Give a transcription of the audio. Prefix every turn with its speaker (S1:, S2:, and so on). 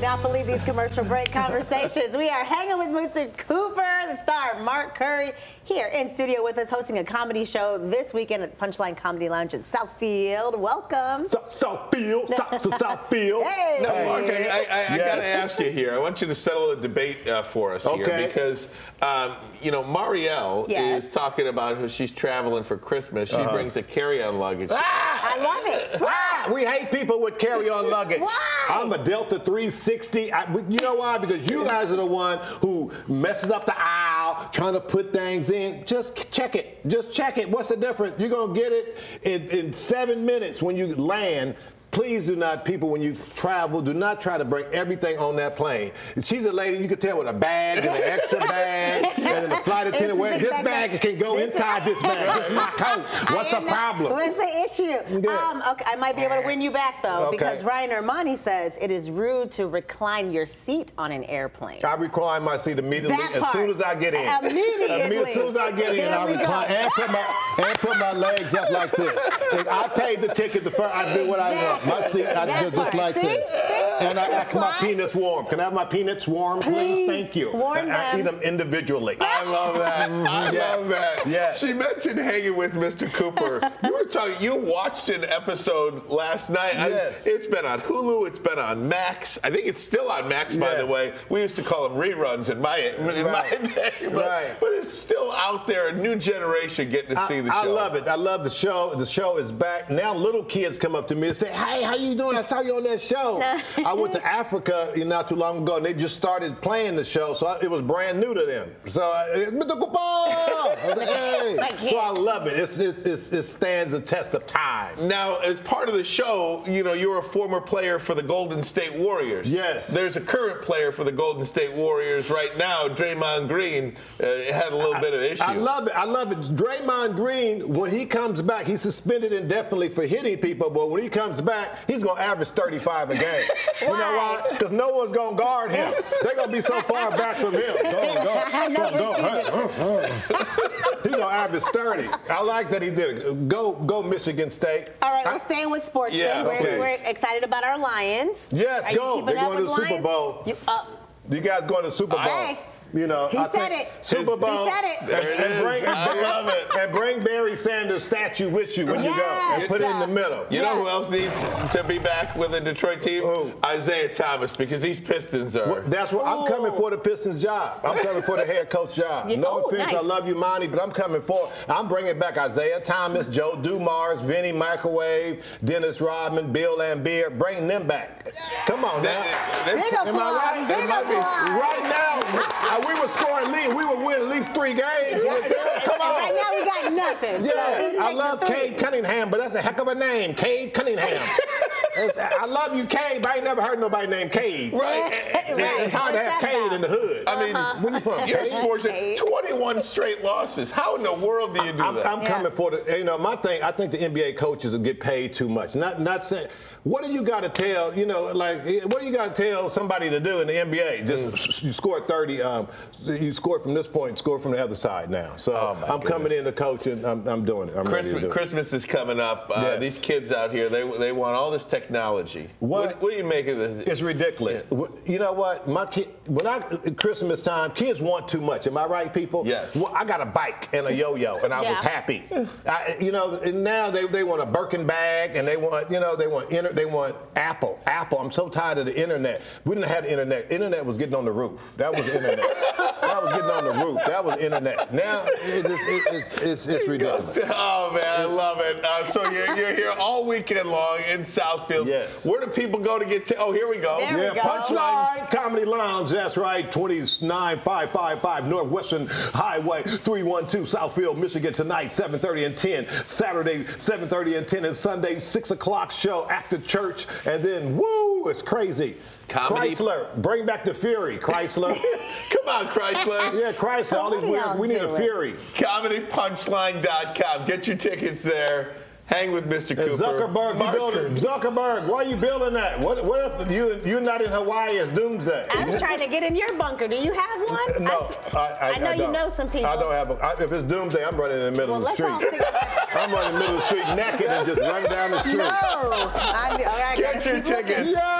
S1: would not believe these commercial break conversations. We are hanging with Mr. Cooper, the star Mark Curry, here in studio with us, hosting a comedy show this weekend at Punchline Comedy Lounge in Southfield. Welcome.
S2: South, Southfield, South, Southfield.
S1: Hey.
S3: No, Mark, I, I, I, I got to ask you here. I want you to settle the debate uh, for us here because, um, you know, Marielle
S1: Yes.
S3: is talking about how she's traveling for Christmas. She
S2: Uh-huh.
S3: brings a carry-on luggage.
S1: I love it.
S2: Ah, we hate people with carry-on luggage.
S1: Why?
S2: I'm a Delta 360. I, you know why? Because you guys are the one who messes up the aisle trying to put things in. Just check it. Just check it. What's the difference? You're gonna get it in, in seven minutes when you land. Please do not, people, when you travel, do not try to bring everything on that plane. She's a lady, you can tell with a bag and an extra bag, and then the flight attendant wearing this bag can go inside this bag. This is my coat. What's the problem?
S1: What's the issue?
S2: Yeah.
S1: Um, okay, I might be able to win you back though,
S2: Okay.
S1: because Ryan Ermanni says it is rude to recline your seat on an airplane.
S2: I recline my seat immediately
S1: That
S2: as soon as I get in.
S1: Immediately.
S2: As soon as I get in, I recline and put my and put my legs up like this. If I paid the ticket. The first I do what I want. My seat, I just, just like
S1: See?
S2: this.
S1: See?
S2: And I ask my peanuts warm. Can I have my peanuts warm, please?
S1: Please.
S2: Thank you.
S1: Warm
S2: And I eat them individually.
S3: I love that. I
S2: Yes.
S3: love that.
S2: Yes.
S3: She mentioned hanging with Mr. Cooper. you were talking. You watched an episode last night. I-
S2: Yes.
S3: it's been on Hulu. It's been on Max. I think it's still on Max, by the
S2: Yes.
S3: way. We used to call them reruns in my in my day, but,
S2: Right.
S3: but it's still out there. A new generation getting to see the show.
S2: I love it. I love the show. The show is back. Now little kids come up to me and say, Hey, how you doing? I saw you on that show. I went to Africa you know, not too long ago and they just started playing the show. So I, it was brand new to them. So I, Mr. Cooper! I was like, hey. So I love it. It's, it's, it's, it stands the test of time.
S3: Now, as part of the show, you know, you're a former player for the Golden State Warriors.
S2: Yes.
S3: There's a current player for the Golden State Warriors right now, Draymond Green, uh, had a little bit of issue.
S2: I love it. I love it. Draymond Green, when he comes back, he's suspended indefinitely for hitting people, but when he comes back, he's going to average 35 a game. You know
S1: Why?
S2: Because no one's going to guard him. They're going to be so far back from him. Go, go, go, go.
S1: what you
S2: Huh, huh, huh. He's going to average 30. I like that he did it. Go, go Michigan State.
S1: All right,
S2: I-
S1: we're staying with sports.
S3: Yeah.
S1: We're,
S2: okay.
S1: we're excited about our Lions.
S2: Yes,
S1: Are
S2: go. They're going to the Super Bowl.
S1: You, uh,
S2: You guys going to the Super Bowl?
S1: Hey.
S2: You know,
S1: He
S2: I
S1: said
S2: think
S1: it.
S2: Super
S1: He
S2: Bowl.
S1: said it.
S3: There it
S2: and
S3: is.
S2: bring,
S3: I love it.
S2: And bring Barry Sanders statue with you when you go, and put it in the middle.
S3: You know who else needs to be back with the Detroit team?
S2: Who?
S3: Isaiah Thomas, because these Pistons are.
S2: Well, That's what I'm coming for the Pistons job. I'm coming for the head coach job.
S1: Yeah,
S2: No
S1: oh,
S2: offense, I love you, Monty, but I'm coming for. I'm bringing back Isaiah Thomas, Joe Dumars, Vinny Microwave, Dennis Rodman, Bill Laimbeer. Bring them back. Come on
S3: They-
S2: now.
S3: they-
S1: Big
S2: Am I right?
S1: big
S2: They might. Right now, we were scoring lead. We would win at least three games. Come on.
S1: Right now we got nothing.
S2: Yeah,
S1: we
S2: I love. Cade Cunningham, but that's a heck of a name, Cade Cunningham. It's- I love you, Cade, but I ain't never heard nobody named Cade.
S3: Right.
S1: Right.
S2: It's hard to have
S1: Where's
S2: Cade
S1: guy?
S2: in the hood.
S3: I mean,
S2: Where you from?
S3: Your
S2: Cade?
S3: sports,
S1: Cade.
S3: 21 straight losses. How in the world do you do
S2: I'm,
S3: that?
S2: I'm
S1: Yeah.
S2: coming for the. You know, my thing. I think the NBA coaches will get paid too much. Not not saying. What do you got to tell? You know, like what do you got to tell somebody to do in the NBA? Just
S3: Mm.
S2: you scored 30. Um, you scored from this point. Score from the other side now. So
S3: Oh,
S2: I'm coming in to coach and I'm, I'm doing it. I'm ready to
S3: Christmas,
S2: do it.
S3: Christmas is coming up. Uh,
S2: Yes.
S3: These kids out here, they, they want all this technology.
S2: What-
S3: What, what do you make of this?
S2: It's ridiculous. Wh- You know what? My kid, when I Christmas time, kids want too much. Am I right, people?
S3: Yes.
S2: Well, I got a bike and a yo-yo, and I was happy. I, you know, and now they, they want a Birkin bag, and they want you know they want inter, they want Apple. Apple. I'm so tired of the internet. We didn't have the internet. Internet was getting on the roof. That was internet. that was getting on the roof. That was internet. Now it just, it, it's, it's it's ridiculous.
S3: Oh man, I love it. Uh, so you're, you're here all weekend long in Southfield.
S2: Yes.
S3: Where do people go to get? T- oh, here we go.
S1: There we go.
S2: Punchline Comedy Lounge. That's right. 29555 Northwestern Highway 312 Southfield, Michigan tonight, 7:30 and 10. Saturday, 7:30 and 10, and Sunday, 6 o'clock show after church, and then woo, it's crazy.
S3: Comedy-
S2: Chrysler, bring back the Fury, Chrysler.
S3: Come on, Chrysler.
S2: yeah, Chrysler. All these weird. We need a
S1: it.
S2: Fury.
S3: ComedyPunchline.com. Get your tickets there. Hang with Mr.
S2: And Zuckerberg, you
S3: Mark-
S2: building Zuckerberg. Why are you building that? What, what if you you're not in Hawaii as doomsday?
S1: I was trying to get in your bunker. Do you have one?
S2: No, I, I,
S1: I know you
S2: don't.
S1: know some people.
S2: I don't have a. I, if it's doomsday, I'm running in the middle
S1: Well,
S2: of the
S1: let's
S2: street.
S1: stick-
S2: I'm running in the middle of the street naked and just run down the street.
S1: No. I, all right,
S3: Get your
S1: keep looking.
S3: tickets.
S2: Yeah.